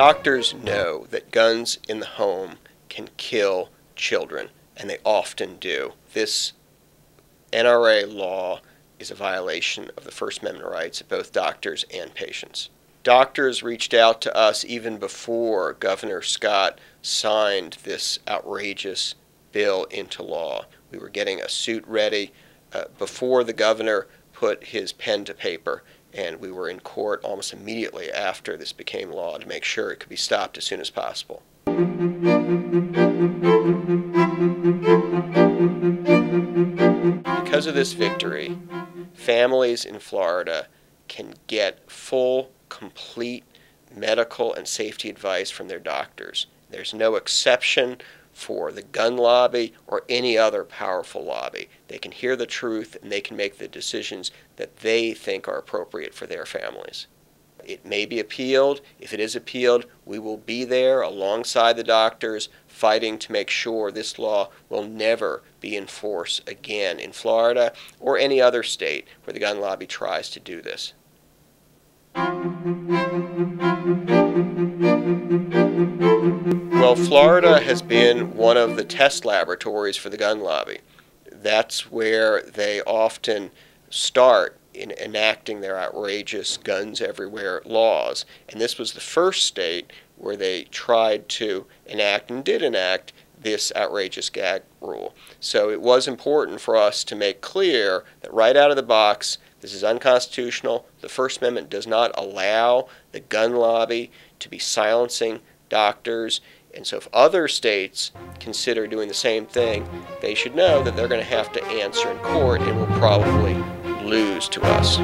Doctors know that guns in the home can kill children, and they often do. This NRA law is a violation of the First Amendment rights of both doctors and patients. Doctors reached out to us even before Governor Scott signed this outrageous bill into law. We were getting a suit ready uh, before the governor put his pen to paper, and we were in court almost immediately after this became law to make sure it could be stopped as soon as possible. Because of this victory, families in Florida can get full, complete medical and safety advice from their doctors. There's no exception for the gun lobby or any other powerful lobby. They can hear the truth and they can make the decisions that they think are appropriate for their families. It may be appealed. If it is appealed, we will be there alongside the doctors fighting to make sure this law will never be in force again in Florida or any other state where the gun lobby tries to do this. Florida has been one of the test laboratories for the gun lobby. That's where they often start in enacting their outrageous guns everywhere laws. And this was the first state where they tried to enact and did enact this outrageous gag rule. So it was important for us to make clear that right out of the box, this is unconstitutional. The First Amendment does not allow the gun lobby to be silencing doctors and so if other states consider doing the same thing, they should know that they're going to have to answer in court and will probably lose to us.